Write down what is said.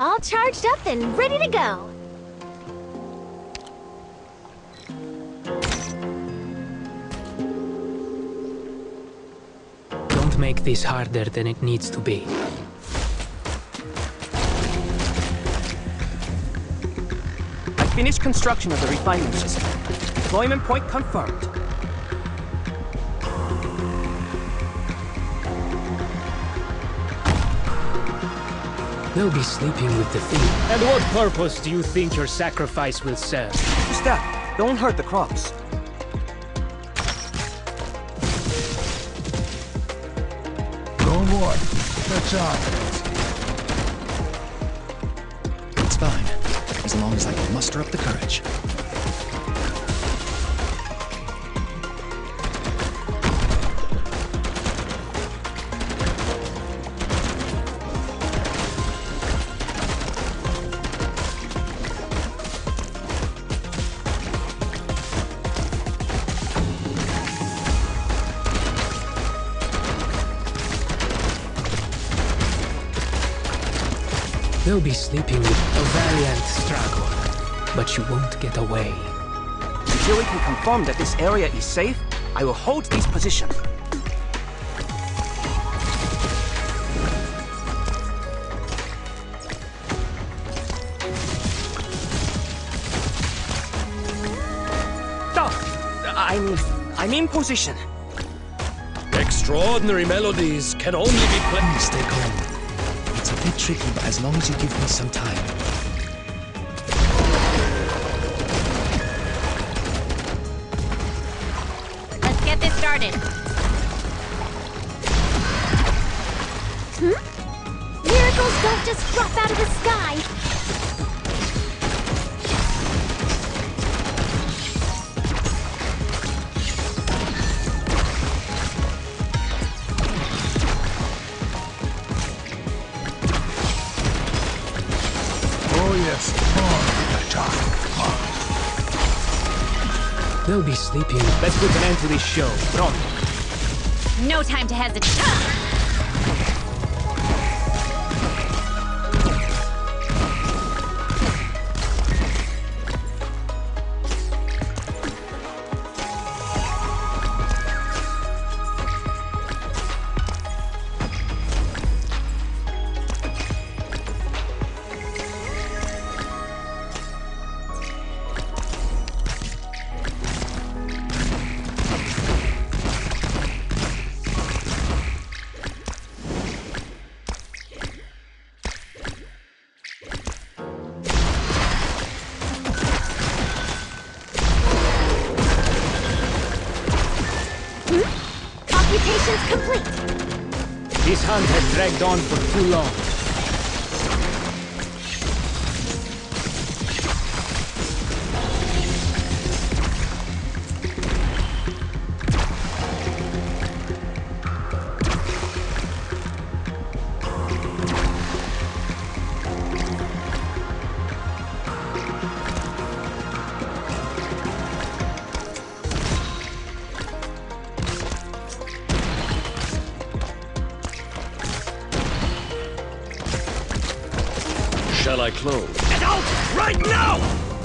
All charged up and ready to go. Don't make this harder than it needs to be. I finished construction of the refining system. Deployment point confirmed. They'll be sleeping with the thief. And what purpose do you think your sacrifice will serve? Who's that? Don't hurt the crops. Go aboard. That's on. Uh, it's fine, as long as I can muster up the courage. They'll be sleeping with a valiant struggle. But you won't get away. Until we can confirm that this area is safe, I will hold this position. I'm... I'm in position. Extraordinary melodies can only be played. Please stay calm. Tricky, but as long as you give me some time. Let's get this started. Hmm? Miracles don't just drop out of Oh, yes. On. Attack. They'll be sleeping. Let's put an end to this show. Pronto. No time to hesitate. Occupation's complete. This hunt has dragged on for too long. Shall I close? Get out! Right now!